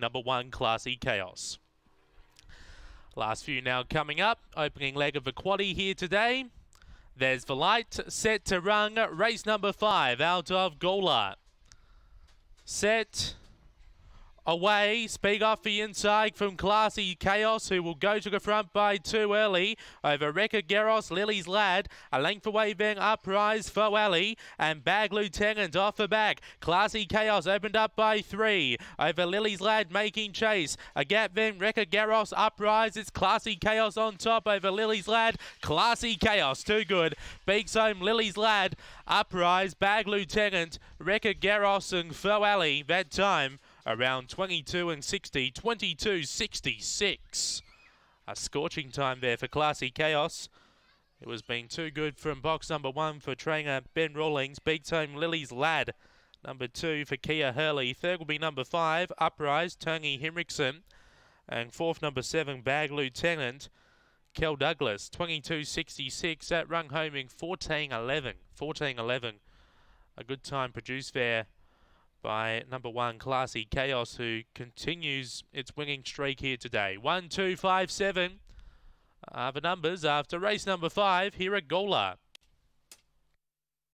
number one, Classy Chaos. Last few now coming up. Opening leg of the quaddy here today. There's the light set to run race number five out of Gawler. Set away. Speed off the inside from Classy Chaos, who will go to the front by two early. Over Rekka Geros, Lily's Lad. A length away then Uprise for Alley. And Bag Lieutenant off the back. Classy Chaos opened up by three. Over Lily's Lad making chase. A gap then Rekka Geros, Uprise. It's Classy Chaos on top over Lily's Lad. Classy Chaos, too good. Beaks home Lily's Lad. Uprise, Bag Lieutenant, Rekka Geros and Fo Alley. That time around 22 and 60, 22 66. A scorching time there for Classy Chaos. It was being too good from box number one for trainer Ben Rawlings. Beats home Lily's Lad. Number two for Kia Hurley. Third will be number five, Uprise, Tony Henriksen. And fourth, number seven, Bag Lieutenant, Kel Douglas. 22.66. That rung home in 14.11. 14.11. A good time produced there by number one, Classy Chaos, who continues its winning streak here today. One, two, five, seven are the numbers after race number five here at Gawler.